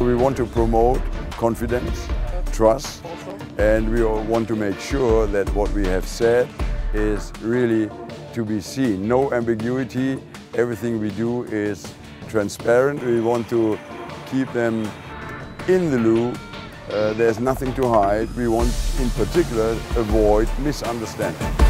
We want to promote confidence, trust, and we want to make sure that what we have said is really to be seen. No ambiguity, everything we do is transparent. We want to keep them in the loop. Uh, there's nothing to hide. We want in particular avoid misunderstanding.